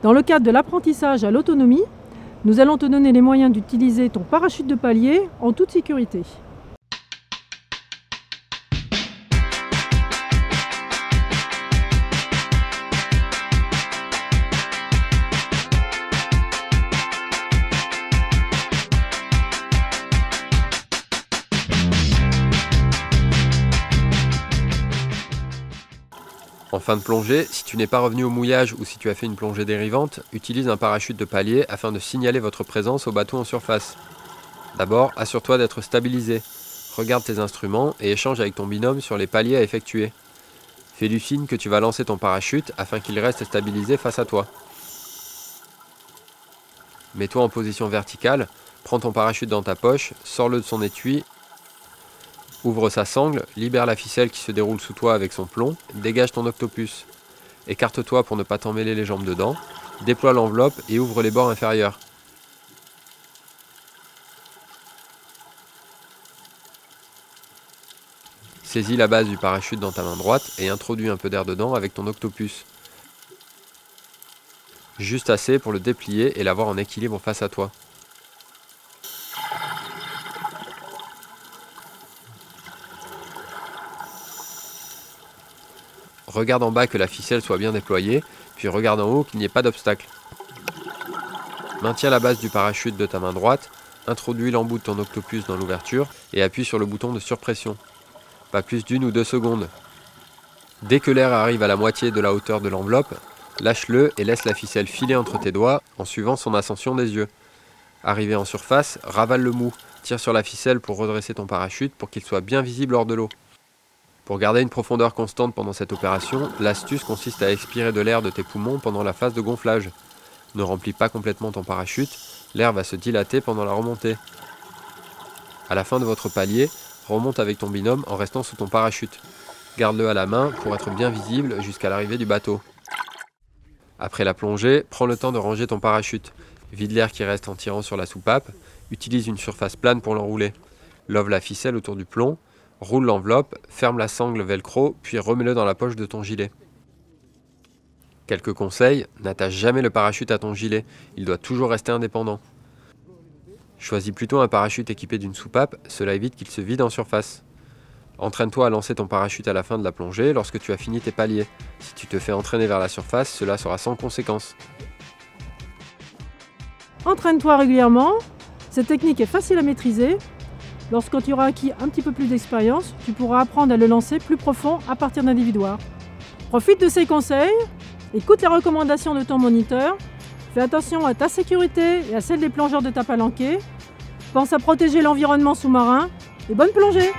Dans le cadre de l'apprentissage à l'autonomie, nous allons te donner les moyens d'utiliser ton parachute de palier en toute sécurité. En fin de plongée, si tu n'es pas revenu au mouillage ou si tu as fait une plongée dérivante, utilise un parachute de palier afin de signaler votre présence au bateau en surface. D'abord, assure-toi d'être stabilisé. Regarde tes instruments et échange avec ton binôme sur les paliers à effectuer. Fais du signe que tu vas lancer ton parachute afin qu'il reste stabilisé face à toi. Mets-toi en position verticale, prends ton parachute dans ta poche, sors-le de son étui Ouvre sa sangle, libère la ficelle qui se déroule sous toi avec son plomb, dégage ton octopus. Écarte-toi pour ne pas t'emmêler les jambes dedans, déploie l'enveloppe et ouvre les bords inférieurs. Saisis la base du parachute dans ta main droite et introduis un peu d'air dedans avec ton octopus. Juste assez pour le déplier et l'avoir en équilibre face à toi. Regarde en bas que la ficelle soit bien déployée, puis regarde en haut qu'il n'y ait pas d'obstacle. Maintiens la base du parachute de ta main droite, introduis l'embout de ton octopus dans l'ouverture et appuie sur le bouton de surpression. Pas plus d'une ou deux secondes. Dès que l'air arrive à la moitié de la hauteur de l'enveloppe, lâche-le et laisse la ficelle filer entre tes doigts en suivant son ascension des yeux. Arrivé en surface, ravale le mou, tire sur la ficelle pour redresser ton parachute pour qu'il soit bien visible hors de l'eau. Pour garder une profondeur constante pendant cette opération, l'astuce consiste à expirer de l'air de tes poumons pendant la phase de gonflage. Ne remplis pas complètement ton parachute, l'air va se dilater pendant la remontée. À la fin de votre palier, remonte avec ton binôme en restant sous ton parachute. Garde-le à la main pour être bien visible jusqu'à l'arrivée du bateau. Après la plongée, prends le temps de ranger ton parachute. Vide l'air qui reste en tirant sur la soupape. Utilise une surface plane pour l'enrouler. Love la ficelle autour du plomb Roule l'enveloppe, ferme la sangle velcro, puis remets-le dans la poche de ton gilet. Quelques conseils, n'attache jamais le parachute à ton gilet, il doit toujours rester indépendant. Choisis plutôt un parachute équipé d'une soupape, cela évite qu'il se vide en surface. Entraîne-toi à lancer ton parachute à la fin de la plongée lorsque tu as fini tes paliers. Si tu te fais entraîner vers la surface, cela sera sans conséquence. Entraîne-toi régulièrement, cette technique est facile à maîtriser Lorsque tu auras acquis un petit peu plus d'expérience, tu pourras apprendre à le lancer plus profond à partir d'individoires. Profite de ces conseils, écoute les recommandations de ton moniteur, fais attention à ta sécurité et à celle des plongeurs de ta palanquée, pense à protéger l'environnement sous-marin et bonne plongée